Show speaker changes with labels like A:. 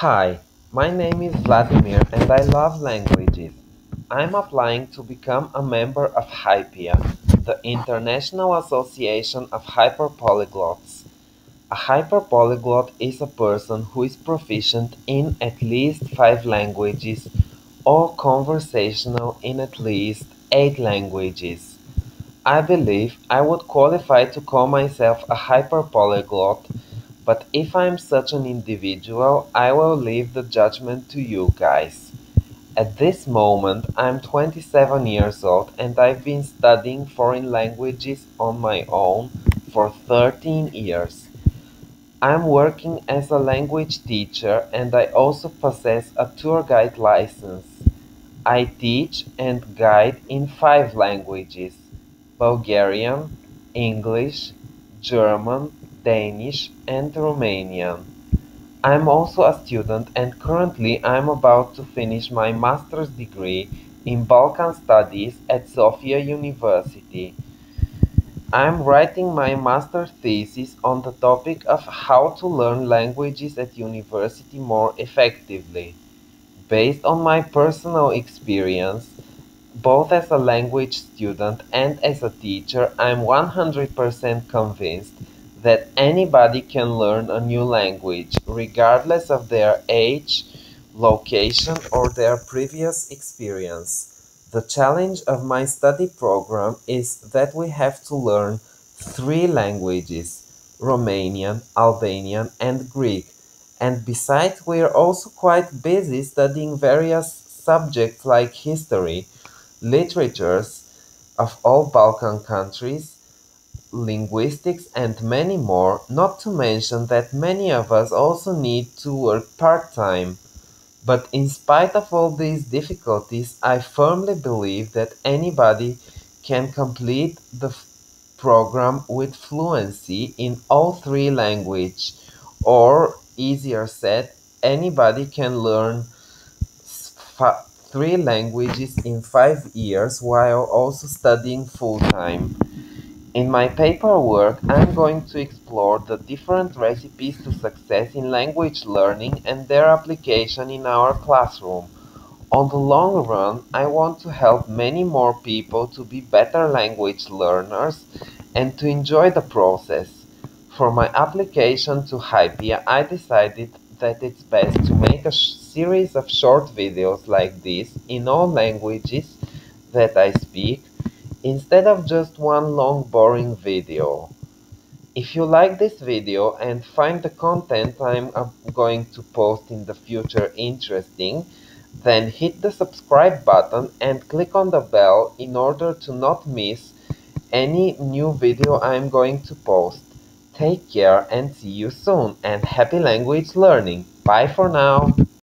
A: Hi, my name is Vladimir and I love languages. I'm applying to become a member of HYPIA, the International Association of Hyperpolyglots. A hyperpolyglot is a person who is proficient in at least five languages or conversational in at least eight languages. I believe I would qualify to call myself a hyperpolyglot but if I'm such an individual, I will leave the judgment to you guys. At this moment, I'm 27 years old and I've been studying foreign languages on my own for 13 years. I'm working as a language teacher and I also possess a tour guide license. I teach and guide in five languages Bulgarian, English, German, Danish, and Romanian. I'm also a student and currently I'm about to finish my master's degree in Balkan Studies at Sofia University. I'm writing my master's thesis on the topic of how to learn languages at university more effectively. Based on my personal experience, both as a language student and as a teacher, I'm 100% convinced that anybody can learn a new language, regardless of their age, location, or their previous experience. The challenge of my study program is that we have to learn three languages Romanian, Albanian, and Greek. And besides, we are also quite busy studying various subjects like history, literatures of all Balkan countries, linguistics, and many more, not to mention that many of us also need to work part-time. But in spite of all these difficulties, I firmly believe that anybody can complete the program with fluency in all three languages, or easier said, anybody can learn three languages in five years while also studying full-time. In my paperwork, I'm going to explore the different recipes to success in language learning and their application in our classroom. On the long run, I want to help many more people to be better language learners and to enjoy the process. For my application to Hypia, I decided that it's best to make a series of short videos like this in all languages that I speak instead of just one long boring video. If you like this video and find the content I'm going to post in the future interesting, then hit the subscribe button and click on the bell in order to not miss any new video I'm going to post. Take care and see you soon and happy language learning. Bye for now.